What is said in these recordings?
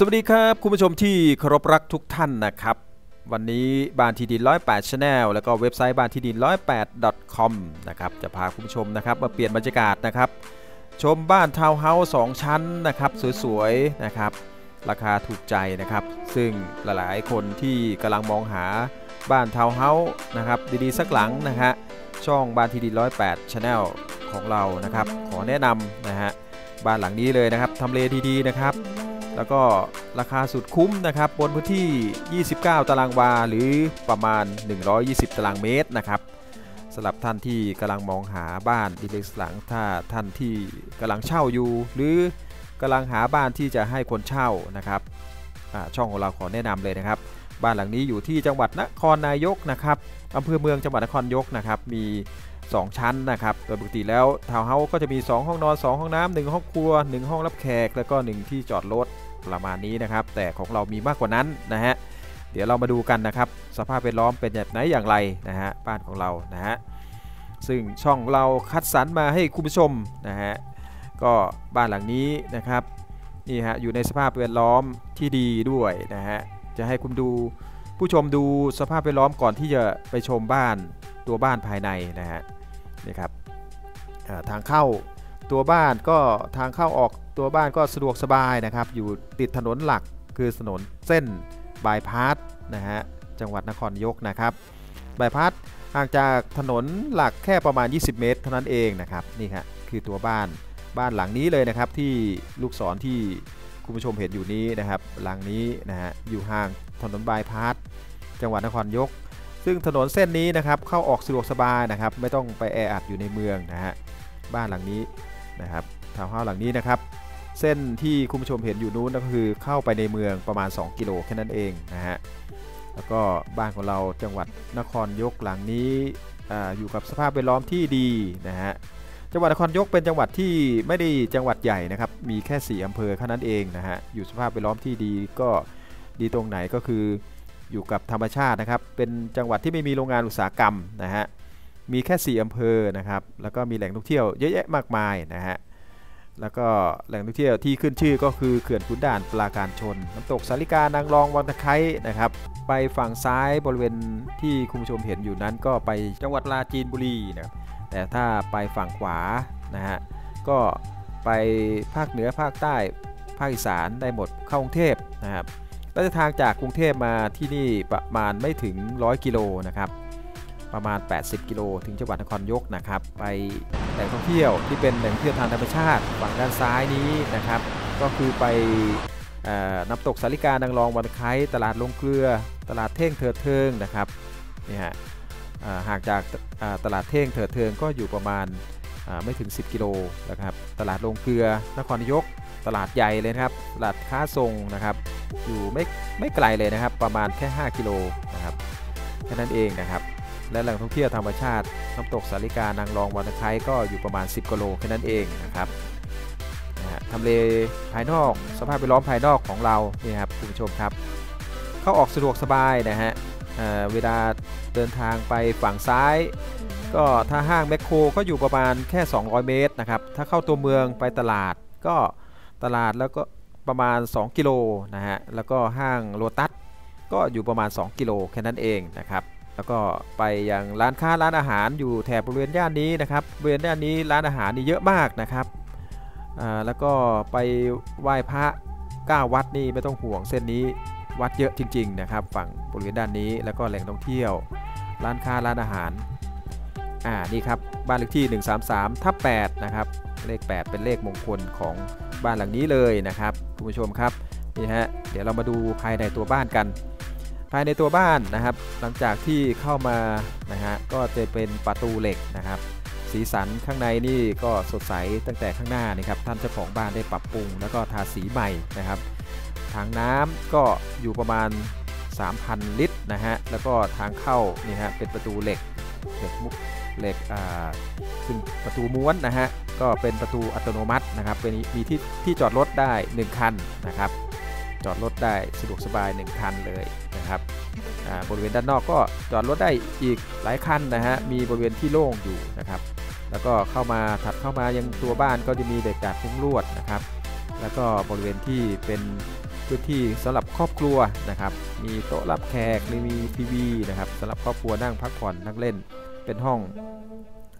สวัสดีครับคุณผู้ชมที่เคารพรักทุกท่านนะครับ วันนี้บ้านที่ดิน 108 Channel แล้วก็เว็บไซต์บ้านที่ดิน 108 com นะครับจะพาคุณผู้ชมนะครับมาเปลี่ยนบรรยากาศนะครับ ชมบ้านทาวน์เฮาส์2ชั้นนะครับสวยๆนะครับ ราคาถูกใจนะครับ ซึ่งหลายๆคนที่กำลังมองหาบ้านทาวน์เฮาส์นะครับดีๆสักหลังนะฮะช่องบ้านที่ดิน 108 Channel ของเรานะครับ ขอแนะนำนะฮะบ้านหลังนี้เลยนะครับทำเลดีๆนะครับ แล้วก็ราคาสุดคุ้มนะครับบนพื้นที่ 29 ตารางวา หรือประมาณ 120 ตารางเมตรนะครับสำหรับท่านที่กำลังมองหาบ้านดีเล็กหลังถ้าท่านที่กำลังเช่าอยู่ หรือกำลังหาบ้านที่จะให้คนเช่านะครับช่องของเราขอแนะนำเลยนะครับ บ้านหลังนี้อยู่ที่จังหวัดนครนายกนะครับอำเภอเมืองจังหวัดนครนายกนะครับมี 2 ชั้นนะครับโดยปกติแล้วทาวน์เฮาส์ก็จะมี 2 ห้องนอน 2 ห้องน้ำ1ห้องครัว 1 ห้องรับแขก แล้วก็ 1 ที่จอดรถ ประมาณนี้นะครับ แต่ของเรามีมากกว่านั้นนะฮะเดี๋ยวเรามาดูกันนะครับ สภาพแวดล้อมเป็นแบบไหนอย่างไรนะฮะบ้านของเรานะฮะซึ่งช่องเราคัดสรรมาให้คุณผู้ชมนะฮะก็บ้านหลังนี้นะครับนี่ฮะอยู่ในสภาพแวดล้อมที่ดีด้วยนะฮะจะให้คุณดูผู้ชมดูสภาพแวดล้อมก่อนที่จะไปชมบ้านตัวบ้านภายในนะฮะนี่ครับทางเข้า ตัวบ้านก็ทางเข้าออกตัวบ้านก็สะดวกสบายนะครับ อยู่ติดถนนหลักคือถนนเส้นบายพาสนะฮะจังหวัดนครยกนะครับบายพาสห่างจากถนนหลักแค่ประมาณ 20 เมตร เท่านั้นเองนะครับนี่ครับคือตัวบ้านบ้านหลังนี้เลยนะครับที่ลูกศรที่คุณผู้ชมเห็นอยู่นี้นะครับ หลังนี้นะฮะอยู่ห่างถนนบายพาสจังหวัดนครยก ซึ่งถนนเส้นนี้นะครับเข้าออกสะดวกสบายนะครับ ไม่ต้องไปแออัดอยู่ในเมืองนะฮะบ้านหลังนี้ นะครับทาวน์เฮาส์หลังนี้นะครับ เส้นที่คุณผู้ชมเห็นอยู่นู้นก็คือเข้าไปในเมืองประมาณ 2 กิโลแค่นั้นเองนะฮะแล้วก็บ้านของเราจังหวัดนครยกหลังนี้ออยู่กับสภาพแวดล้อมที่ดีนะฮะจังหวัดนครยกเป็นจังหวัดที่ไม่ได้จังหวัดใหญ่นะครับ มีแค่ 4อำเภอแค่นั้นเองนะฮะอยู่สภาพแวดล้อมที่ดีก็ดีตรงไหนก็คืออยู่กับธรรมชาตินะครับ เป็นจังหวัดที่ไม่มีโรงงานอุตสาหกรรมนะฮะ มีแค่ 4อำเภอนะครับ แล้วก็มีแหล่งท่องเที่ยวเยอะแยะมากมายนะฮะ แล้วก็แหล่งท่องเที่ยวที่ขึ้นชื่อก็คือเขื่อนขุนด่านปราการชน น้ำตกสาลิกานางรองวังตะไคร้นะครับ ไปฝั่งซ้ายบริเวณที่คุณผู้ชมเห็นอยู่นั้น ก็ไปจังหวัดราจีนบุรีนะครับ แต่ถ้าไปฝั่งขวานะฮะ ก็ไปภาคเหนือภาคใต้ภาคอีสานได้หมดเข้ากรุงเทพนะครับระยะทางจากกรุงเทพมาที่นี่ประมาณไม่ถึง 100 กิโลนะครับ ประมาณ 80 กิโล ถึงจังหวัดนครยกนะครับ ไปแหล่งท่องเที่ยวที่เป็นแหล่งท่องเที่ยวทางธรรมชาติฝั่งด้านซ้ายนี้นะครับ ก็คือไปน้ำตกสาลิกานางรองวันไคตลาดลงเกลือ ตลาดเท่งเถิดเทิงนะครับนี่ฮะห่างจากตลาดเท่งเถิดเทิงก็อยู่ประมาณไม่ถึง 10 กิโลนะครับ ตลาดลงเกลือนครนายก ตลาดใหญ่เลยครับ ตลาดค้าทรงนะครับ อยู่ไม่ไม่ไกลเลยนะครับ ประมาณแค่ 5 กิโลนะครับแค่นั้นเองนะครับ และแหล่งท่องเที่ยวธรรมชาติน้ำตกสาลิกานางรองวันตะไคร้ก็อยู่ประมาณ 10กิโลแค่นั้นเองนะครับทำเลภายนอกสภาพแวดล้อมภายนอกของเรานี่ครับคุณผู้ชมครับ เข้าออกสะดวกสบายนะฮะเวลาเดินทางไปฝั่งซ้าย ก็ถ้าห้างแมคโครก็อยู่ประมาณแค่ 200 เมตรนะครับ ถ้าเข้าตัวเมืองไปตลาดก็ตลาดแล้วก็ประมาณ 2 กิโลนะฮะแล้วก็ห้างโลตัสก็อยู่ประมาณ 2 กิโลแค่นั้นเองนะครับ แล้วก็ไปยังร้านค้าร้านอาหารอยู่แถบบริเวณย่านนี้นะครับบริเวณย่านนี้ร้านอาหารนี่เยอะมากนะครับแล้วก็ไปไหว้พระ9วัดนี่ไม่ต้องห่วงเส้นนี้วัดเยอะจริงๆนะครับฝั่งบริเวณด้านนี้แล้วก็แหล่งท่องเที่ยว ร้านค้าร้านอาหารอ่านี่ครับบ้านเลขที่ 133ทับ8นะครับเลข 8 เป็นเลขมงคลของบ้านหลังนี้เลยนะครับคุณผู้ชมครับนี่ฮะเดี๋ยวเรามาดูภายในตัวบ้านกัน ภายในตัวบ้านนะครับ หลังจากที่เข้ามานะฮะก็จะเป็นประตูเหล็กนะครับ สีสันข้างในนี่ก็สดใสตั้งแต่ข้างหน้านี่ครับท่านเจ้าของบ้านได้ปรับปรุง แล้วก็ทาสีใหม่นะครับทางน้ำก็อยู่ประมาณ 3,000 ลิตรนะฮะแล้วก็ทางเข้านี่ฮะเป็นประตูเหล็กเหล็กมุกเหล็กอ่าซึ่งประตูม้วนนะฮะก็เป็นประตูอัตโนมัตินะครับเป็นมีที่ที่จอดรถได้ 1 คันนะครับ จอดรถได้สะดวกสบาย 1 คันเลยนะครับบริเวณด้านนอกก็จอดรถได้อีกหลายคันนะฮะมีบริเวณที่โล่งอยู่นะครับ แล้วก็เข้ามาถัดเข้ามายังตัวบ้านก็จะมีเด็กจากพุ้งลวดนะครับ แล้วก็บริเวณที่เป็นพื้นที่สำหรับครอบครัวนะครับ มีโต๊ะรับแขกหรือมีทีวีนะครับสำหรับครอบครัวนั่งพักผ่อนนั่งเล่น เป็นห้อง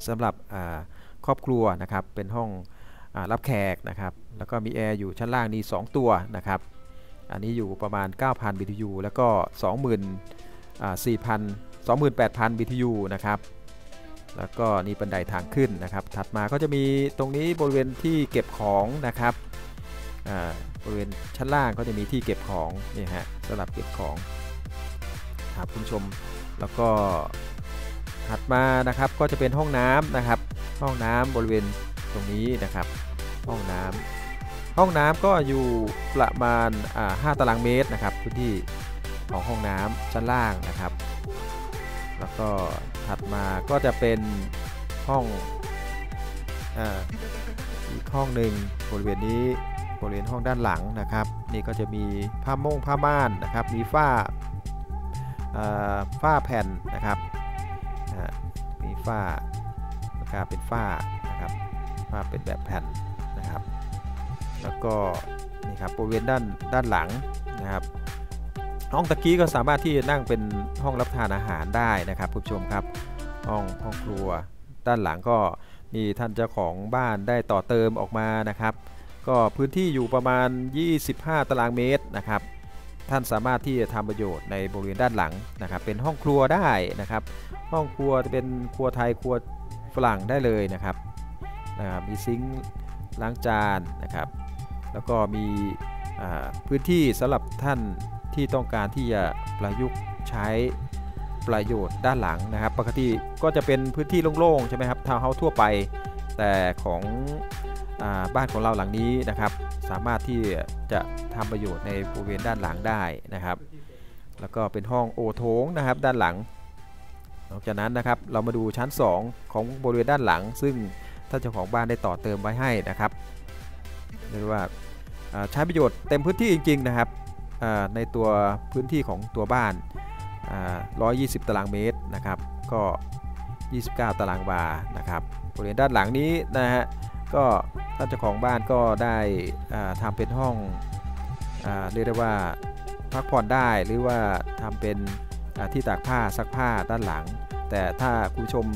สำหรับครอบครัวนะครับ เป็นห้องอรับแขกนะครับ แล้วก็มีแอร์อยู่ชั้นล่างนี่2ตัวนะครับ อันนี้อยู่ประมาณ 9,000 BTU แล้วก็ 24,000 28,000 BTU นะครับ แล้วก็นี่บันไดทางขึ้นนะครับ ถัดมาก็จะมีตรงนี้บริเวณที่เก็บของนะครับบริเวณชั้นล่างก็จะมีที่เก็บของนี่ฮะสำหรับเก็บของครับคุณผู้ชม แล้วก็ถัดมานะครับก็จะเป็นห้องน้ำนะครับ ห้องน้ำบริเวณตรงนี้นะครับ ห้องน้ำ ห้องน้ำก็อยู่ประมาณ5ตารางเมตรนะครับพื้นที่ของห้องน้ำชั้นล่างนะครับ แล้วก็ถัดมาก็จะเป็นห้องอีกห้องหนึ่งบริเวณนี้บริเวณห้องด้านหลังนะครับ นี่ก็จะมีผ้าม่งผ้าม่านนะครับ มีฝ้าฝ้าแผ่นนะครับมีฝ้านะครับเป็นฝ้านะครับฝ้าเป็นแบบแผ่น แล้วก็นี่ครับบริเวณด้านด้านหลังนะครับ ห้องตะกี้ก็สามารถที่จะนั่งเป็นห้องรับทานอาหารได้นะครับคุณผู้ชมครับห้องห้องครัว ด้านหลังก็มีท่านเจ้าของบ้านได้ต่อเติมออกมานะครับ ก็พื้นที่อยู่ประมาณ 25 ตารางเมตรนะครับ ท่านสามารถที่จะทำประโยชน์ในบริเวณด้านหลังนะครับ เป็นห้องครัวได้นะครับ ห้องครัวจะเป็นครัวไทยครัวฝรั่งได้เลยนะครับนะครับมีซิงค์ล้างจานนะครับ แล้วก็มีพื้นที่สำหรับท่านที่ต้องการที่จะประยุกต์ใช้ประโยชน์ด้านหลังนะครับ ปกติก็จะเป็นพื้นที่โล่งๆใช่ไหมครับทาวน์เฮาส์ทั่วไป แต่ของบ้านของเราหลังนี้นะครับ สามารถที่จะทำประโยชน์ในบริเวณด้านหลังได้นะครับ แล้วก็เป็นห้องโอโถงนะครับด้านหลัง นอกจากนั้นนะครับเรามาดูชั้น 2 ของบริเวณด้านหลัง ซึ่งท่านเจ้าของบ้านได้ต่อเติมไว้ให้นะครับ เรียกว่าใช้ประโยชน์เต็มพื้นที่จริง ๆ นะครับในตัวพื้นที่ของตัวบ้าน 120 ตารางเมตรนะครับ ก็ 29 ตารางวานะครับบริเวณด้านหลังนี้นะฮะก็ท่านเจ้าของบ้านก็ได้ทำเป็นห้องเรียกได้ว่าพักผ่อนได้หรือว่าทำเป็นที่ตากผ้าซักผ้าด้านหลัง แต่ถ้าคุณชม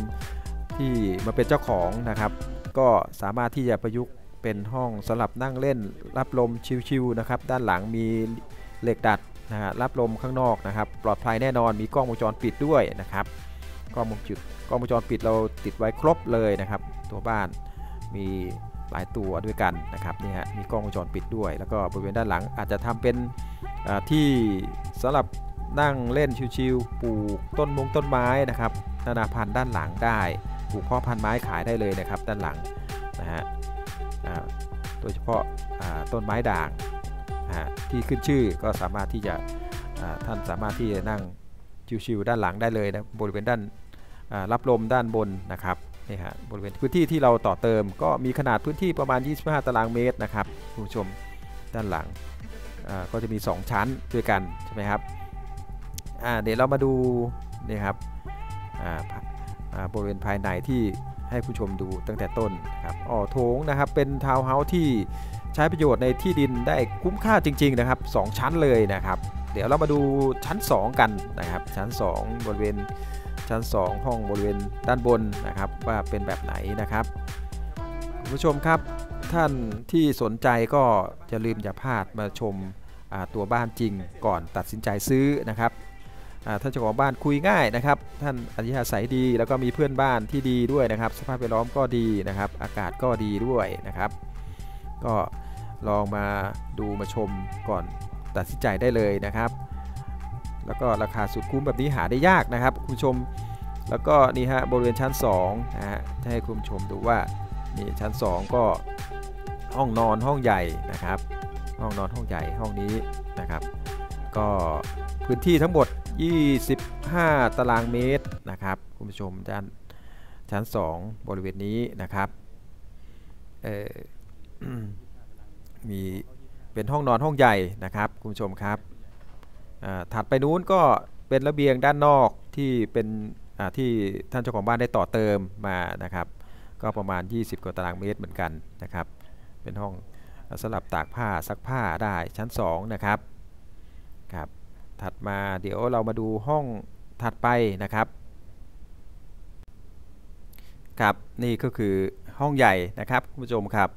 ที่มาเป็นเจ้าของนะครับ ก็สามารถที่จะประยุกต์ เป็นห้องสำหรับนั่งเล่นรับลมชิวๆนะครับด้านหลังมีเหล็กดัดนะฮะรับลมข้างนอกนะครับ ปลอดภัยแน่นอนมีกล้องวงจรปิดด้วยนะครับกล้องวงจุดกล้องวงจรปิดเราติดไว้ครบเลยนะครับ ตัวบ้านมีหลายตัวด้วยกันนะครับนี่ฮะมีกล้องวงจรปิดด้วย แล้วก็บริเวณด้านหลังอาจจะทำเป็นที่สำหรับนั่งเล่นชิวๆปลูกต้นมงต้นไม้นะครับนานาพันธุ์ด้านหลังได้ปลูกพ่อพันธุ์ไม้ขายได้เลยนะครับ ด้านหลังนะฮะ โดยเฉพาะต้นไม้ด่างที่ขึ้นชื่อก็สามารถที่จะท่านสามารถที่จะนั่งชิวๆด้านหลังได้เลยนะบริเวณด้านรับลมด้านบนนะครับนี่ฮะบริเวณพื้นที่ที่เราต่อเติม ก็มีขนาดพื้นที่ประมาณ 25 ตารางเมตรนะครับคุณผู้ชมด้านหลังก็จะมี 2 ชั้นด้วยกันใช่ไหมครับเดี๋ยวเรามาดูนี่ครับบริเวณภายในที่ ให้ผู้ชมดูตั้งแต่ต้นครับอ๋อโถงนะครับเป็นทาวน์เฮาส์ที่ใช้ประโยชน์ในที่ดินได้คุ้มค่าจริง ๆ นะครับ 2 ชั้นเลยนะครับ เดี๋ยวเรามาดูชั้น 2 กันนะครับ ชั้น 2 บริเวณชั้น 2 ห้องบริเวณด้านบนนะครับ ว่าเป็นแบบไหนนะครับคุณผู้ชมครับท่านที่สนใจก็จะลืมอย่าพลาดมาชมตัวบ้านจริงก่อนตัดสินใจซื้อนะครับ ท่านเจ้าของบ้านคุยง่ายนะครับ ท่านอัธยาศัยดีแล้วก็มีเพื่อนบ้านที่ดีด้วยนะครับ สภาพแวดล้อมก็ดีนะครับ อากาศก็ดีด้วยนะครับ ก็ลองมาดูมาชมก่อนตัดสินใจได้เลยนะครับ แล้วก็ราคาสุดคุ้มแบบนี้หาได้ยากนะครับ คุณชม แล้วก็นี่ฮะบริเวณชั้น2นะฮะให้คุณชมดูว่านี่ชั้น 2 ก็ห้องนอนห้องใหญ่นะครับ ห้องนอนห้องใหญ่ห้องนี้นะครับ ก็พื้นที่ทั้งหมด 25 ตารางเมตรนะครับคุณผู้ชมด้านชั้น 2 บริเวณนี้นะครับมีเป็นห้องนอนห้องใหญ่นะครับคุณผู้ชมครับถัดไปนู้นก็เป็นระเบียงด้านนอกที่เป็นที่ท่านเจ้าของบ้านได้ต่อเติมมานะครับ ก็ประมาณ 20 กว่าตารางเมตรเหมือนกันนะครับ เป็นห้องสลับตากผ้าซักผ้าได้ชั้น 2 นะครับครับ ถัดมาเดี๋ยวเรามาดูห้องถัดไปนะครับ ครับนี่ก็คือห้องใหญ่นะครับคุณผู้ชมครับ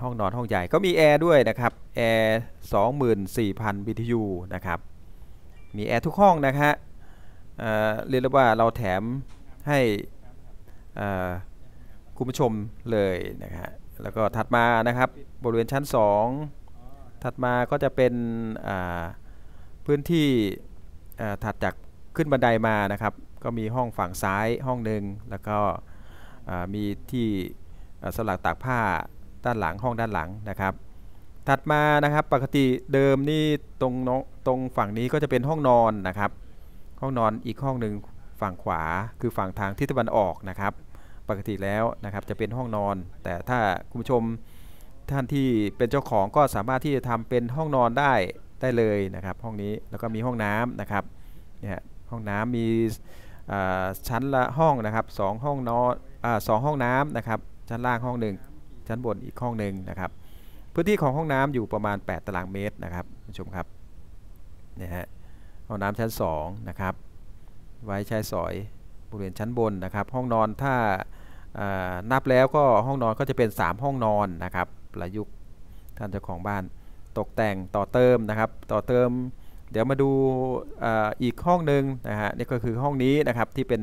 ห้องนอนห้องใหญ่ก็มีแอร์ด้วยนะครับแอร์24,000 BTU นะครับมีแอร์ทุกห้องนะฮะเรียกว่าเราแถมให้คุณผู้ชมเลยนะฮะแล้วก็ถัดมานะครับบริเวณชั้น 2 ถัดมาก็จะเป็นอ พื้นที่ถัดจากขึ้นบันไดมานะครับ ก็มีห้องฝั่งซ้ายห้องหนึ่งแล้วก็มีที่สลักตากผ้าด้านหลังห้องด้านหลังนะครับ ถัดมานะครับปกติเดิมนี่ตรงน้องตรงฝั่งนี้ก็จะเป็นห้องนอนนะครับ ห้องนอนอีกห้องหนึ่งฝั่งขวาคือฝั่งทางทิศตะวันออกนะครับ ปกติแล้วนะครับจะเป็นห้องนอน แต่ถ้าคุณผู้ชมท่านที่เป็นเจ้าของก็สามารถที่จะทำเป็นห้องนอนได้ ได้เลยนะครับ ห้องนี้แล้วก็มีห้องน้ำนะครับเนี่ยห้องน้ำมีชั้นละห้องนะครับสองห้องนอนสองห้องน้ำนะครับ ชั้นล่างห้องหนึ่งชั้นบนอีกห้องหนึ่งนะครับ พื้นที่ของห้องน้ำอยู่ประมาณ 8 ตารางเมตรนะครับผู้ชมครับนี่ฮะห้องน้ำชั้น2นะครับไว้ใช้สอยบริเวณชั้นบนนะครับ ห้องนอนถ้านับแล้วก็ห้องนอนก็จะเป็น 3 ห้องนอนนะครับประยุกต์ท่านเจ้าของบ้าน ตกแต่งต่อเติมนะครับ ต่อเติม เดี๋ยวมาดูออีกห้องหนึ่งนะฮะนี่ก็คือห้องนี้นะครับที่เป็น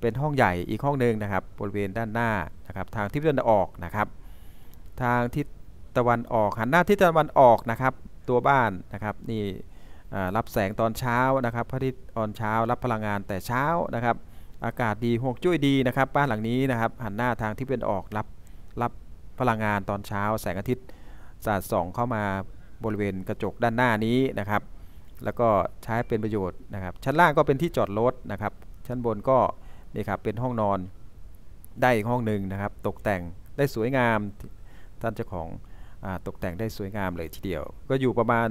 เป็นห้องใหญ่อีกห้องหนึ่งนะครับบริเวณด้านหน้านะครับทางทิศตะวันออกนะครับ ทางทิศตะวันออกหันหน้าทิศตะวันออกนะครับ ตัวบ้านนะครับนี่รับแสงตอนเช้านะครับพระอาทิตย์ตอนเช้ารับพลังงานแต่เช้านะครับ อากาศดีหวกจุ้ยดีนะครับ บ้านหลังนี้นะครับ หันหน้าทางทิศตะวันออกรับรับพลังงานตอนเช้า แสงอาทิตย์สาดส่องเข้ามา บริเวณกระจกด้านหน้านี้นะครับ แล้วก็ใช้เป็นประโยชน์นะครับ ชั้นล่างก็เป็นที่จอดรถนะครับ ชั้นบนก็นี่ครับเป็นห้องนอนได้อีกห้องหนึ่งนะครับ ตกแต่งได้สวยงามท่านเจ้าของอตกแต่งได้สวยงามเลยทีเดียว ก็อยู่ประมาณ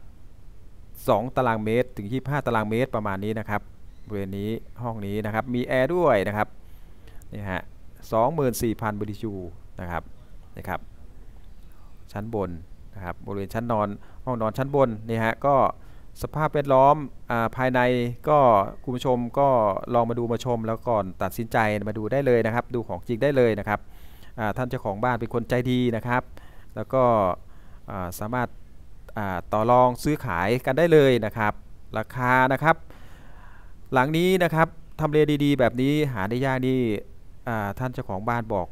22 ตารางเมตร ถึง 25 ตารางเมตรประมาณนี้นะครับบริเวณนี้ห้องนี้นะครับมีแอร์ด้วยนะครับนี่ฮะ24,000บริจูนะครับนะครับ ชั้นบนนะครับบริเวณชั้นนอนห้องนอนชั้นบนนี่ฮะก็สภาพแวดล้อมอภายในก็คุณผู้ชมก็ลองมาดูมาชมแล้วก่อนตัดสินใจมาดูได้เลยนะครับ ดูของจริงได้เลยนะครับท่านเจ้าของบ้านเป็นคนใจดีนะครับ แล้วก็สามารถต่อรองซื้อขายกันได้เลยนะครับ ราคานะครับ หลังนี้นะครับทำเลดีๆ แบบนี้หาได้ยากนี่ท่านเจ้าของบ้านบอก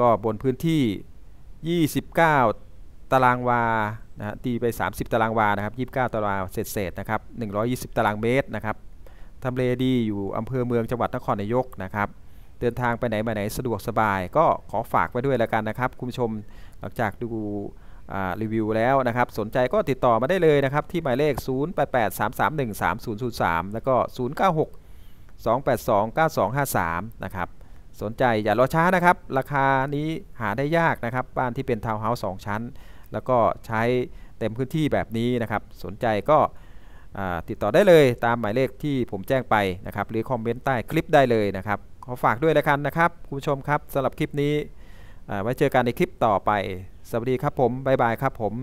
ก็บนพื้นที่ 29 ตารางวานะตีไป 30 ตารางวานะครับ29 ตารางเศษเศษนะครับ120 ตารางเมตรนะครับทำเลดีอยู่อำเภอเมืองจังหวัดนครนายกนะครับเดินทางไปไหนมาไหนสะดวกสบาย ก็ขอฝากไว้ด้วยแล้วกันนะครับ คุณผู้ชมหลังจากดูรีวิวแล้วนะครับ สนใจก็ติดต่อมาได้เลยนะครับ ที่หมายเลข 0883313003 แล้วก็ 096 282 9253 นะครับ สนใจอย่ารอช้านะครับ ราคานี้หาได้ยากนะครับ บ้านที่เป็นทาวน์เฮาส์2ชั้น แล้วก็ใช้เต็มพื้นที่แบบนี้นะครับ สนใจก็ติดต่อได้เลยตามหมายเลขที่ผมแจ้งไปนะครับ หรือคอมเมนต์ใต้คลิปได้เลยนะครับ ขอฝากด้วยแล้วกันนะครับ คุณผู้ชมครับสำหรับคลิปนี้ไว้เจอกันในคลิปต่อไป สวัสดีครับผม บ๊ายบายครับผม